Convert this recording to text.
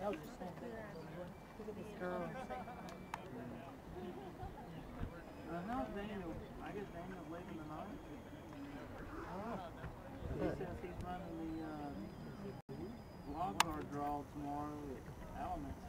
Look at this girl. Daniel? I guess Daniel's leaving tonight. Oh. He says he's running the uh, log car draw tomorrow at Alamance.